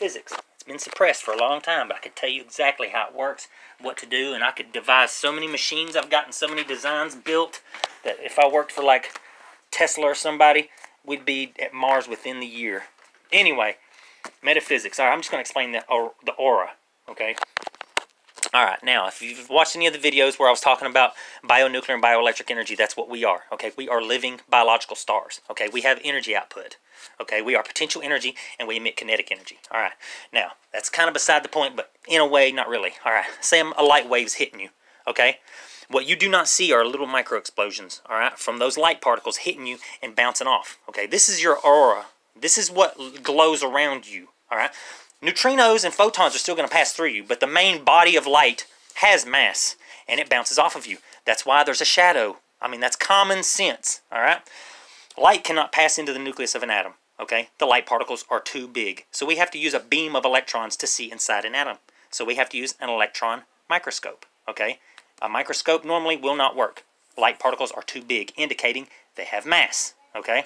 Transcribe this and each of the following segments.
metaphysics. It's been suppressed for a long time, but I could tell you exactly how it works, what to do, and I could devise so many machines. I've gotten so many designs built that if I worked for like Tesla or somebody, we'd be at Mars within the year. Anyway, metaphysics. All right, I'm just going to explain the, or, the aura, okay? All right, now, if you've watched any of the videos where I was talking about bionuclear and bioelectric energy, that's what we are, okay? We are living biological stars, okay? We have energy output, okay? We are potential energy, and we emit kinetic energy, all right? Now, that's kind of beside the point, but in a way, not really, all right? Say a light wave's hitting you, okay? What you do not see are little micro explosions, all right, from those light particles hitting you and bouncing off, okay? This is your aura. This is what glows around you, all right? Neutrinos and photons are still going to pass through you, but the main body of light has mass, and it bounces off of you. That's why there's a shadow. I mean, that's common sense, all right? Light cannot pass into the nucleus of an atom, okay? The light particles are too big. So we have to use a beam of electrons to see inside an atom. So we have to use an electron microscope, okay? A microscope normally will not work. Light particles are too big, indicating they have mass, okay?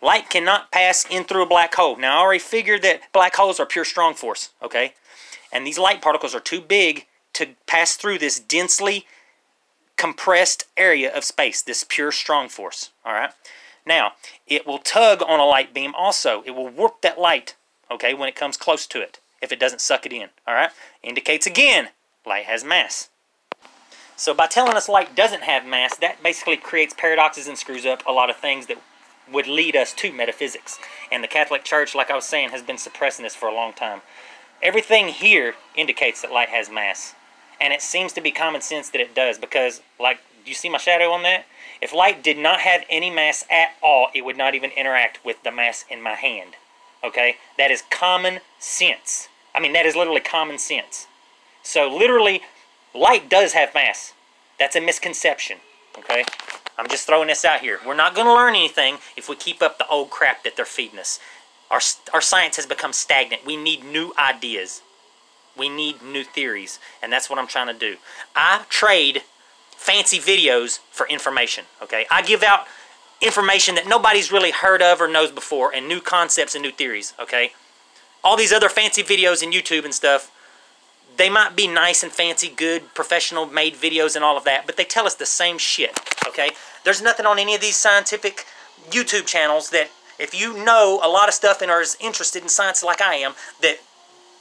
Light cannot pass in through a black hole. Now, I already figured that black holes are pure strong force, okay? And these light particles are too big to pass through this densely compressed area of space, this pure strong force, all right? Now, it will tug on a light beam also. It will warp that light, okay, when it comes close to it, if it doesn't suck it in, all right? Indicates again, light has mass. So by telling us light doesn't have mass, that basically creates paradoxes and screws up a lot of things that would lead us to metaphysics. And the Catholic Church, like I was saying, has been suppressing this for a long time. Everything here indicates that light has mass. And it seems to be common sense that it does because, like, do you see my shadow on that? If light did not have any mass at all, it would not even interact with the mass in my hand. Okay? That is common sense. I mean, that is literally common sense. So, literally, light does have mass. That's a misconception. Okay? I'm just throwing this out here. We're not going to learn anything if we keep up the old crap that they're feeding us. Our, our science has become stagnant. We need new ideas. We need new theories. And that's what I'm trying to do. I trade fancy videos for information. Okay? I give out information that nobody's really heard of or knows before and new concepts and new theories. Okay? All these other fancy videos in YouTube and stuff, they might be nice and fancy, good, professional made videos and all of that, but they tell us the same shit, okay? There's nothing on any of these scientific YouTube channels that if you know a lot of stuff and are as interested in science like I am, that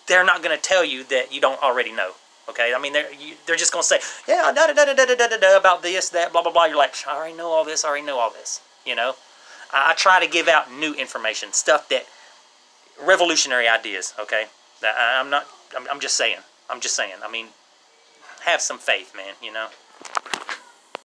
they're not going to tell you that you don't already know. Okay, I mean, they're, you, they're just going to say, yeah, da da da da da da da da about this, that, blah, blah, blah. You're like, I already know all this, I already know all this, you know? I, I try to give out new information, stuff that, revolutionary ideas, okay? I, I'm not, I'm, I'm just saying. I'm just saying. I mean, have some faith, man, you know.